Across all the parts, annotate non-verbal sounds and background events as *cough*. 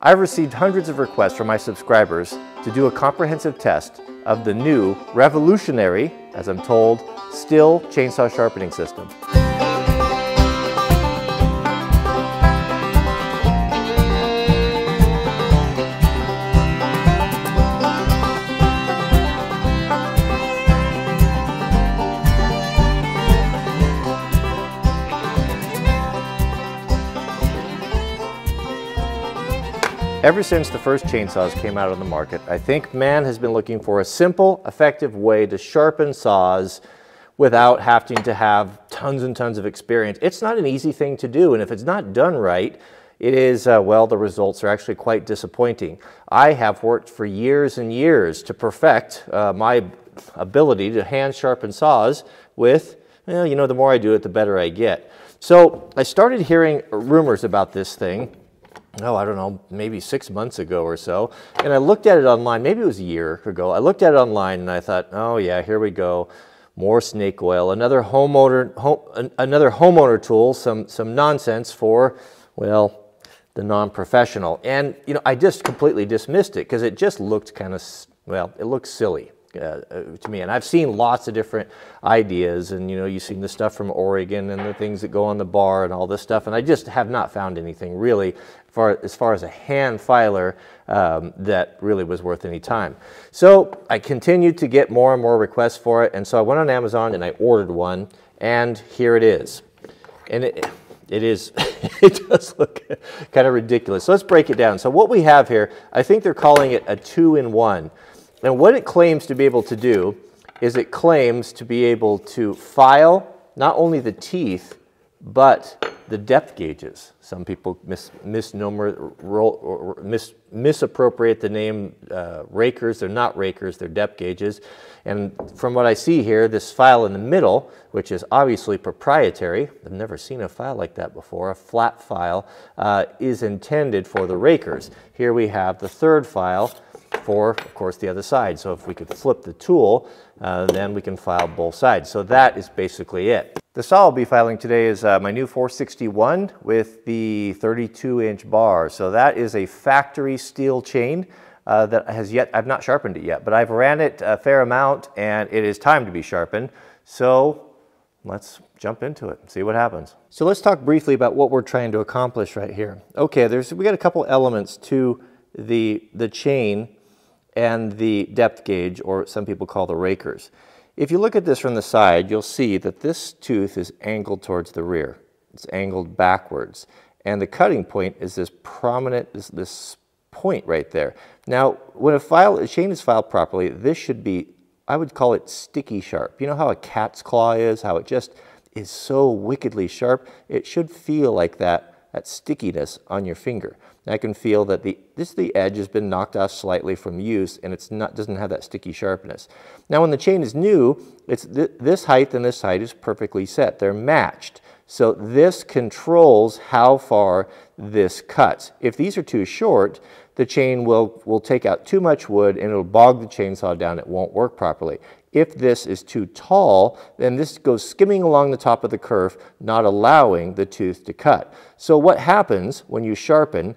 I've received hundreds of requests from my subscribers to do a comprehensive test of the new revolutionary, as I'm told, Stihl chainsaw sharpening system. Ever since the first chainsaws came out on the market, I think man has been looking for a simple, effective way to sharpen saws without having to have tons and tons of experience. It's not an easy thing to do, and if it's not done right, it is, uh, well, the results are actually quite disappointing. I have worked for years and years to perfect uh, my ability to hand sharpen saws with, well, you know, the more I do it, the better I get. So I started hearing rumors about this thing oh, I don't know, maybe six months ago or so. And I looked at it online, maybe it was a year ago. I looked at it online and I thought, oh yeah, here we go. More snake oil, another homeowner, home, another homeowner tool, some, some nonsense for, well, the non-professional. And, you know, I just completely dismissed it because it just looked kind of, well, it looked silly. Uh, uh, to me. And I've seen lots of different ideas, and you know, you've seen the stuff from Oregon and the things that go on the bar and all this stuff. And I just have not found anything really, far as far as a hand filer, um, that really was worth any time. So I continued to get more and more requests for it, and so I went on Amazon and I ordered one, and here it is. And it, it is, *laughs* it does look kind of ridiculous. So let's break it down. So what we have here, I think they're calling it a two-in-one. And what it claims to be able to do is it claims to be able to file not only the teeth, but the depth gauges. Some people mis misnomer, roll, mis misappropriate the name uh, rakers. They're not rakers, they're depth gauges. And from what I see here, this file in the middle, which is obviously proprietary, I've never seen a file like that before, a flat file, uh, is intended for the rakers. Here we have the third file, for, of course, the other side. So if we could flip the tool, uh, then we can file both sides. So that is basically it. The saw I'll be filing today is uh, my new 461 with the 32 inch bar. So that is a factory Stihl chain uh, that has yet, I've not sharpened it yet, but I've ran it a fair amount and it is time to be sharpened. So let's jump into it and see what happens. So let's talk briefly about what we're trying to accomplish right here. Okay, there's, we got a couple elements to the, the chain and the depth gauge, or some people call the rakers. If you look at this from the side, you'll see that this tooth is angled towards the rear. It's angled backwards. And the cutting point is this prominent, this, this point right there. Now, when a file, a chain is filed properly, this should be, I would call it sticky sharp. You know how a cat's claw is, how it just is so wickedly sharp? It should feel like that, that stickiness on your finger. I can feel that the, this the edge has been knocked off slightly from use and it's not doesn't have that sticky sharpness. Now when the chain is new, it's th this height and this height is perfectly set. They're matched. So this controls how far this cuts. If these are too short, the chain will, will take out too much wood and it'll bog the chainsaw down. It won't work properly. If this is too tall, then this goes skimming along the top of the kerf, not allowing the tooth to cut. So what happens when you sharpen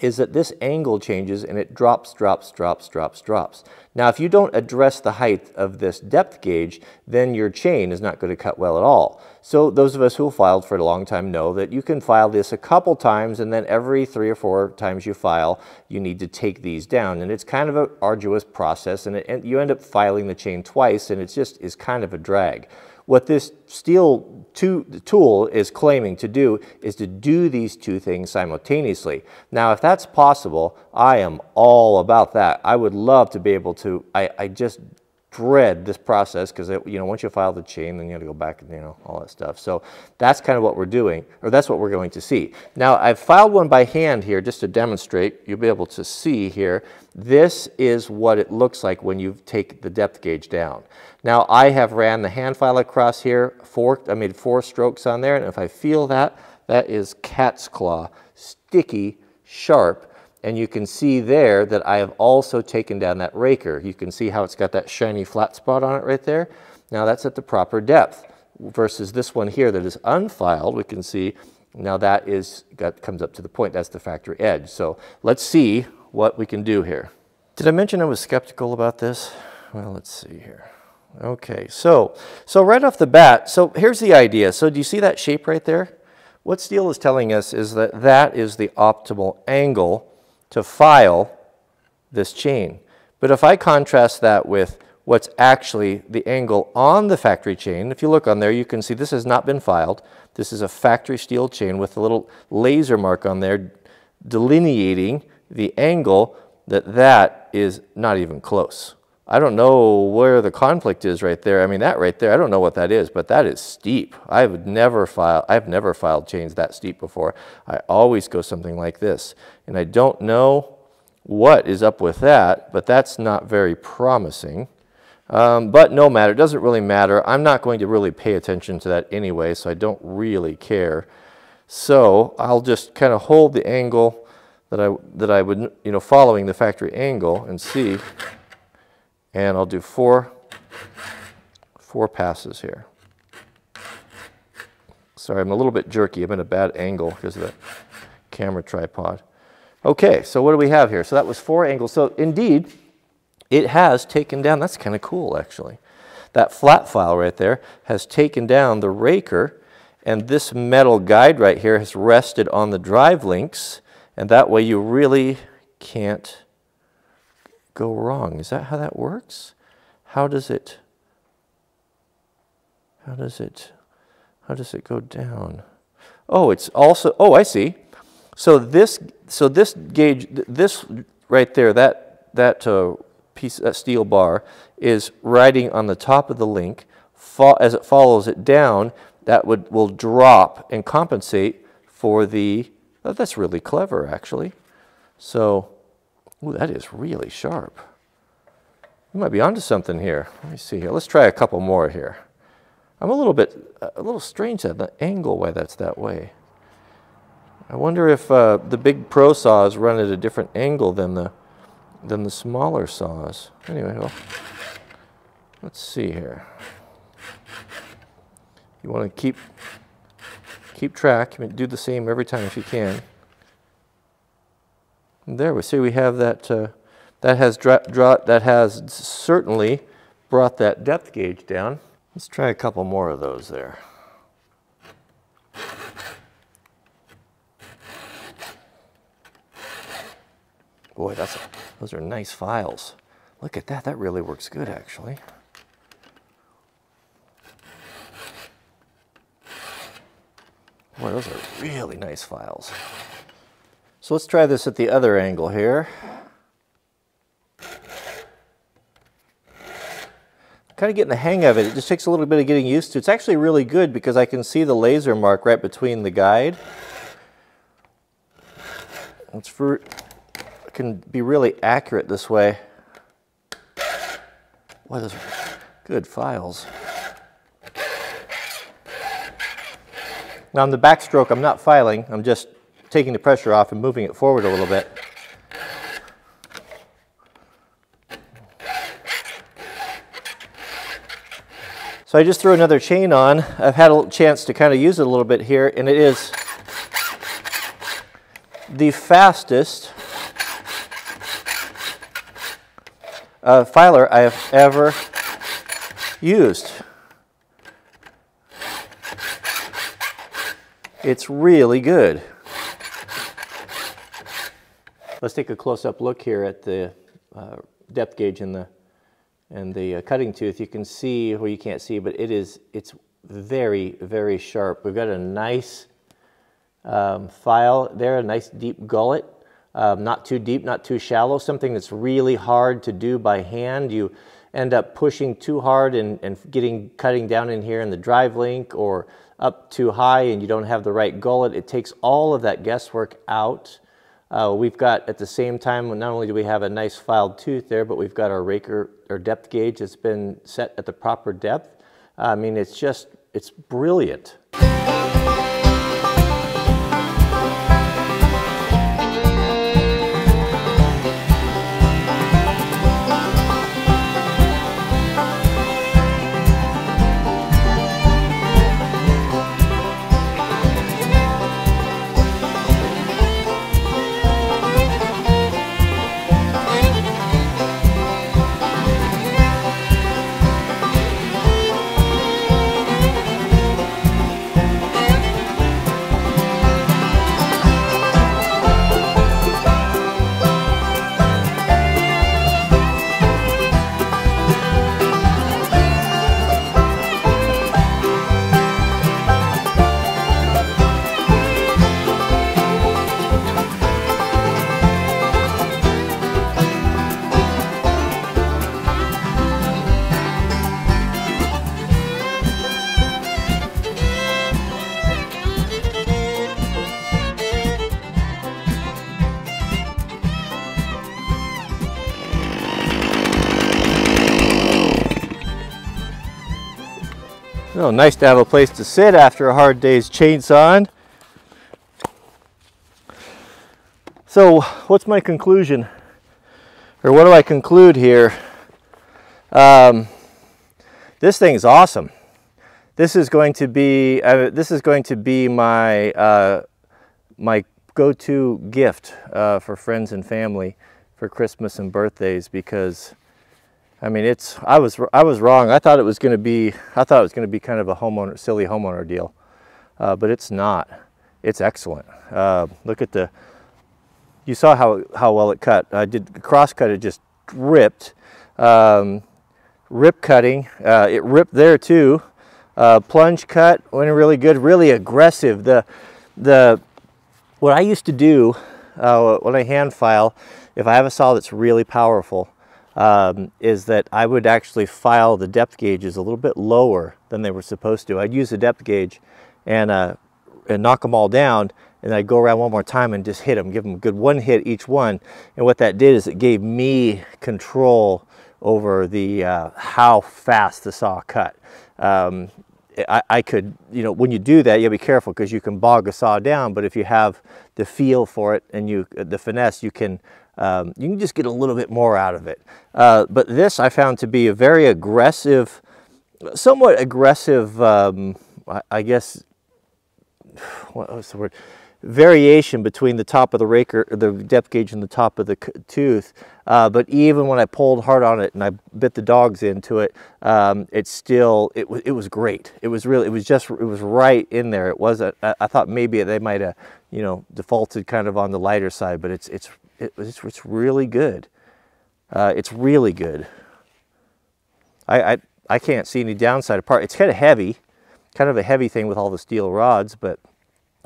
is that this angle changes and it drops, drops, drops, drops, drops. Now, if you don't address the height of this depth gauge, then your chain is not going to cut well at all. So those of us who have filed for a long time know that you can file this a couple times and then every three or four times you file, you need to take these down. And it's kind of an arduous process and, it, and you end up filing the chain twice and it just is kind of a drag. What this Stihl tool is claiming to do is to do these two things simultaneously. Now, if that's possible, I am all about that. I would love to be able to, I, I just dread this process because you know once you file the chain then you have to go back and you know all that stuff. So that's kind of what we're doing or that's what we're going to see. Now I've filed one by hand here just to demonstrate you'll be able to see here this is what it looks like when you take the depth gauge down. Now I have ran the hand file across here forked I made four strokes on there and if I feel that that is cat's claw. Sticky sharp and you can see there that I have also taken down that raker. You can see how it's got that shiny flat spot on it right there. Now that's at the proper depth versus this one here that is unfiled. We can see Now that is, comes up to the point, that's the factory edge. So let's see what we can do here. Did I mention I was skeptical about this? Well, let's see here. Okay, so, so right off the bat, so here's the idea. So do you see that shape right there? What Stihl is telling us is that that is the optimal angle to file this chain. But if I contrast that with what's actually the angle on the factory chain, if you look on there, you can see this has not been filed. This is a factory Stihl chain with a little laser mark on there delineating the angle that that is not even close. I don't know where the conflict is right there. I mean, that right there, I don't know what that is, but that is steep. I've never filed, I've never filed chains that steep before. I always go something like this. And I don't know what is up with that, but that's not very promising. Um, but no matter, it doesn't really matter. I'm not going to really pay attention to that anyway, so I don't really care. So I'll just kind of hold the angle that I, that I would, you know, following the factory angle and see and I'll do four, four passes here. Sorry, I'm a little bit jerky. I'm in a bad angle because of the camera tripod. Okay, so what do we have here? So that was four angles. So indeed, it has taken down, that's kind of cool actually. That flat file right there has taken down the raker and this metal guide right here has rested on the drive links and that way you really can't go wrong. Is that how that works? How does it, how does it, how does it go down? Oh, it's also, oh, I see. So this, so this gauge, this right there, that, that uh, piece, that steel bar is riding on the top of the link. as it follows it down, that would, will drop and compensate for the, oh, that's really clever actually. So Ooh, that is really sharp. You might be onto something here. Let me see here. Let's try a couple more here. I'm a little bit, a little strange at the angle why that's that way. I wonder if uh, the big pro saws run at a different angle than the, than the smaller saws. Anyway, well, let's see here. You want to keep, keep track, do the same every time if you can. There we see we have that, uh, that, has that has certainly brought that depth gauge down. Let's try a couple more of those there. Boy, that's a, those are nice files. Look at that, that really works good actually. Boy, those are really nice files. So let's try this at the other angle here. kind of getting the hang of it. It just takes a little bit of getting used to. It's actually really good because I can see the laser mark right between the guide. It's for, it can be really accurate this way. Those are good files. Now on the backstroke, I'm not filing. I'm just taking the pressure off and moving it forward a little bit. So I just threw another chain on. I've had a chance to kind of use it a little bit here, and it is the fastest uh, filer I have ever used. It's really good. Let's take a close-up look here at the uh, depth gauge and the and the uh, cutting tooth. You can see, well, you can't see, but it is it's very very sharp. We've got a nice um, file there, a nice deep gullet. Um, not too deep, not too shallow. Something that's really hard to do by hand. You end up pushing too hard and, and getting cutting down in here in the drive link or up too high and you don't have the right gullet. It takes all of that guesswork out. Uh, we've got, at the same time, not only do we have a nice filed tooth there, but we've got our raker, our depth gauge that's been set at the proper depth. I mean, it's just, it's brilliant. Oh, nice to have a place to sit after a hard day's chainsawing. So what's my conclusion? Or what do I conclude here? Um, this thing's awesome. This is going to be uh, this is going to be my uh, my go-to gift uh, for friends and family for Christmas and birthdays because I mean, it's I was I was wrong. I thought it was going to be I thought it was going to be kind of a homeowner silly homeowner deal, uh, but it's not. It's excellent. Uh, look at the. You saw how how well it cut. I did cross cut. It just ripped. Um, rip cutting. Uh, it ripped there too. Uh, plunge cut went really good. Really aggressive. The the what I used to do uh, when I hand file, if I have a saw that's really powerful um, is that I would actually file the depth gauges a little bit lower than they were supposed to. I'd use a depth gauge and, uh, and knock them all down and I'd go around one more time and just hit them, give them a good one hit each one. And what that did is it gave me control over the uh, how fast the saw cut. Um, I, I, could, you know, when you do that, you gotta be careful because you can bog a saw down, but if you have the feel for it and you, the finesse, you can um, you can just get a little bit more out of it. Uh, but this I found to be a very aggressive, somewhat aggressive, um, I, I, guess, *sighs* what was the word? Variation between the top of the raker, the depth gauge and the top of the tooth. Uh, but even when I pulled hard on it and I bit the dogs into it, um, it still, it, it was great. It was really, it was just, it was right in there. It wasn't, I, I thought maybe they might have, you know, defaulted kind of on the lighter side, but it's, it's it's, it's really good. Uh, it's really good. I, I, I can't see any downside apart. It's kind of heavy, kind of a heavy thing with all the steel rods, but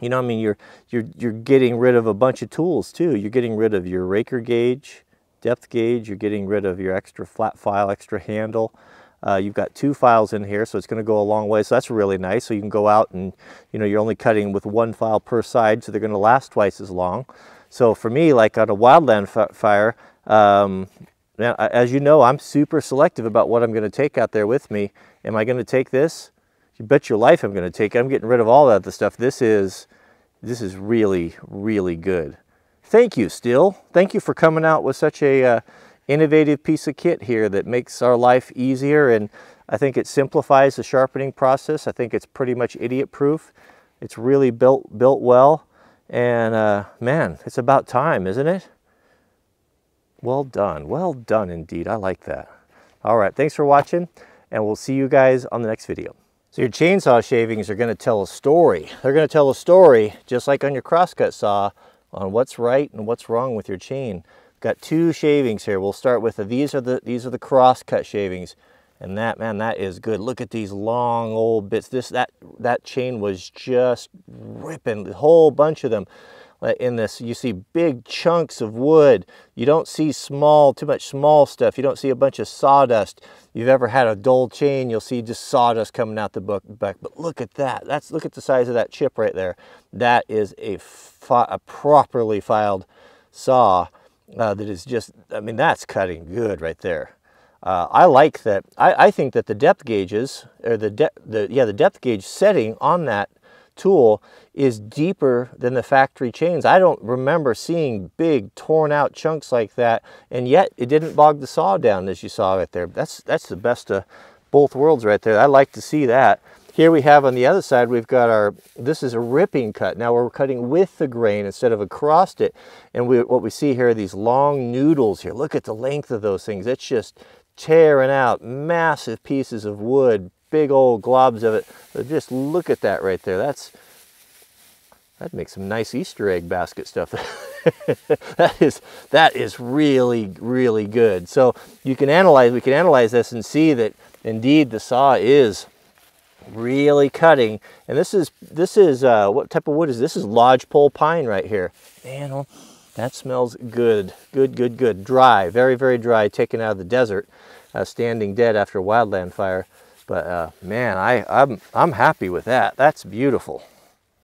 you know, I mean, you're, you're, you're getting rid of a bunch of tools too. You're getting rid of your raker gauge, depth gauge, you're getting rid of your extra flat file, extra handle. Uh, you've got two files in here, so it's going to go a long way. So that's really nice. So you can go out and, you know, you're only cutting with one file per side, so they're going to last twice as long. So for me, like on a wildland fire, um, now, as you know, I'm super selective about what I'm going to take out there with me. Am I going to take this? You bet your life I'm going to take it. I'm getting rid of all that other stuff. This is, this is really, really good. Thank you, Stihl. Thank you for coming out with such a uh, innovative piece of kit here that makes our life easier and I think it simplifies the sharpening process. I think it's pretty much idiot proof. It's really built, built well. And uh, man, it's about time, isn't it? Well done. Well done indeed. I like that. All right, thanks for watching, and we'll see you guys on the next video. So your chainsaw shavings are going to tell a story. They're going to tell a story, just like on your crosscut saw, on what's right and what's wrong with your chain. Got two shavings here. We'll start with the, these are the these are the crosscut shavings. And that, man, that is good. Look at these long old bits. This, that, that chain was just ripping, a whole bunch of them in this. You see big chunks of wood. You don't see small, too much small stuff. You don't see a bunch of sawdust. You've ever had a dull chain, you'll see just sawdust coming out the back. But look at that. That's Look at the size of that chip right there. That is a, a properly filed saw uh, that is just, I mean, that's cutting good right there. Uh, I like that. I, I, think that the depth gauges, or the, the yeah the depth gauge setting on that tool is deeper than the factory chains. I don't remember seeing big torn out chunks like that, and yet it didn't bog the saw down as you saw right there. That's that's the best of both worlds right there. I like to see that. Here we have on the other side, we've got our, this is a ripping cut. Now we're cutting with the grain instead of across it. And we, what we see here are these long noodles here. Look at the length of those things. It's just, tearing out massive pieces of wood, big old globs of it. But just look at that right there. That's that makes some nice Easter egg basket stuff. *laughs* that is that is really really good. So you can analyze. We can analyze this and see that indeed the saw is really cutting. And this is this is uh, what type of wood is this? Is lodgepole pine right here. Man, well, that smells good, good, good, good. Dry, very, very dry, taken out of the desert, uh, standing dead after a wildland fire. But uh, man, I, I'm, I'm happy with that. That's beautiful.